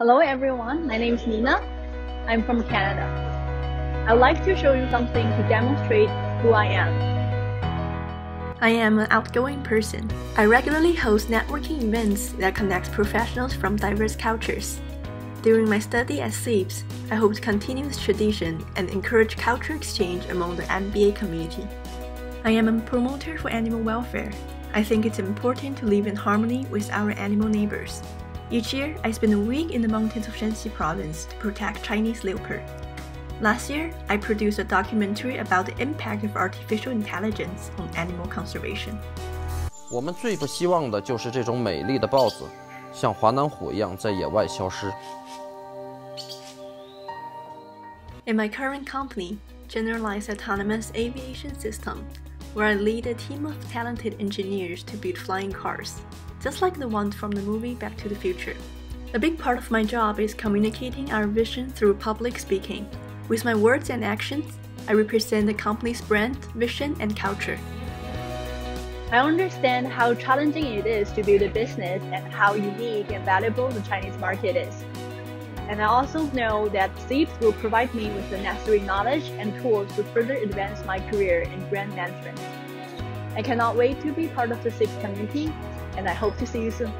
Hello everyone, my name is Nina. I'm from Canada. I'd like to show you something to demonstrate who I am. I am an outgoing person. I regularly host networking events that connect professionals from diverse cultures. During my study at CEIBS, I hope to continue this tradition and encourage culture exchange among the MBA community. I am a promoter for animal welfare. I think it's important to live in harmony with our animal neighbors. Each year, I spend a week in the mountains of Shanxi province to protect Chinese leopard. Last year, I produced a documentary about the impact of artificial intelligence on animal conservation. 我们最不希望的就是这种美丽的豹子，像华南虎一样在野外消失。In my current company, Generalized Autonomous Aviation System, where I lead a team of talented engineers to build flying cars just like the ones from the movie Back to the Future. A big part of my job is communicating our vision through public speaking. With my words and actions, I represent the company's brand, vision, and culture. I understand how challenging it is to build a business and how unique and valuable the Chinese market is. And I also know that CEIBS will provide me with the necessary knowledge and tools to further advance my career in brand management. I cannot wait to be part of the CEIBS community and I hope to see you soon.